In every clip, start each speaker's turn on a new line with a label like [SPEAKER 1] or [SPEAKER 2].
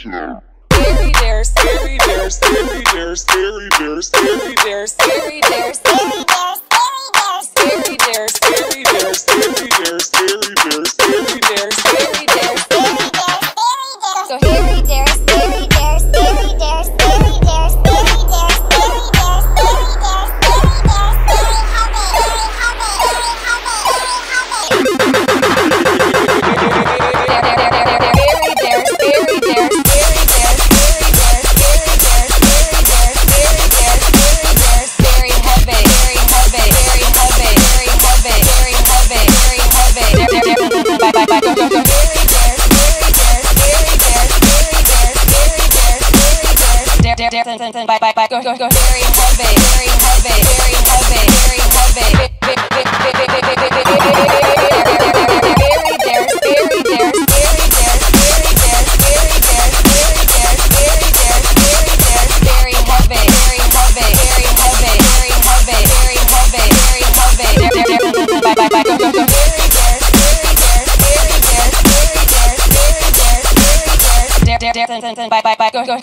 [SPEAKER 1] Scary bear, scary bear, scary bear, scary bear, scary bear, scary bear. dancing, dancing, very heavy, very heavy, very heavy, very heavy.
[SPEAKER 2] dare, dare, very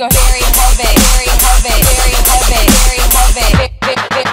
[SPEAKER 2] heavy, very heavy, very heavy,
[SPEAKER 1] very heavy,